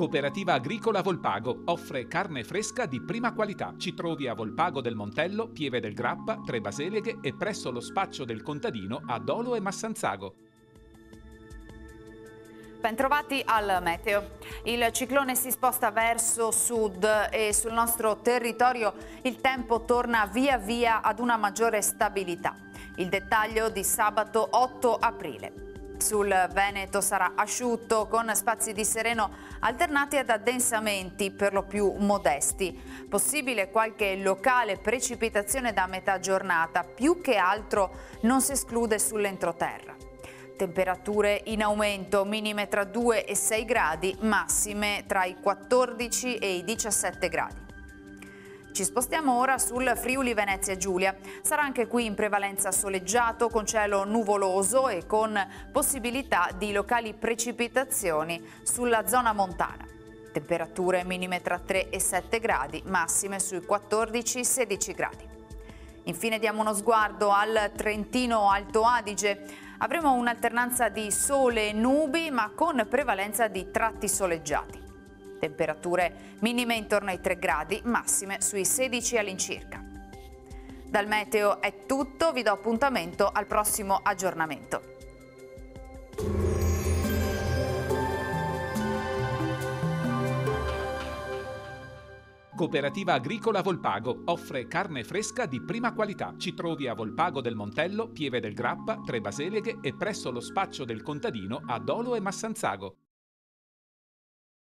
Cooperativa Agricola Volpago offre carne fresca di prima qualità. Ci trovi a Volpago del Montello, Pieve del Grappa, Tre Baseleghe e presso lo spaccio del contadino a Dolo e Massanzago. Bentrovati al meteo. Il ciclone si sposta verso sud e sul nostro territorio il tempo torna via via ad una maggiore stabilità. Il dettaglio di sabato 8 aprile. Sul Veneto sarà asciutto con spazi di sereno alternati ad addensamenti per lo più modesti. Possibile qualche locale precipitazione da metà giornata, più che altro non si esclude sull'entroterra. Temperature in aumento, minime tra 2 e 6 gradi, massime tra i 14 e i 17 gradi. Ci spostiamo ora sul Friuli Venezia Giulia. Sarà anche qui in prevalenza soleggiato, con cielo nuvoloso e con possibilità di locali precipitazioni sulla zona montana. Temperature minime tra 3 e 7 gradi, massime sui 14-16 gradi. Infine diamo uno sguardo al Trentino Alto Adige. Avremo un'alternanza di sole e nubi, ma con prevalenza di tratti soleggiati. Temperature minime intorno ai 3 gradi, massime sui 16 all'incirca. Dal meteo è tutto, vi do appuntamento al prossimo aggiornamento. Cooperativa Agricola Volpago offre carne fresca di prima qualità. Ci trovi a Volpago del Montello, Pieve del Grappa, Tre Baseleghe e presso lo spaccio del contadino a Dolo e Massanzago.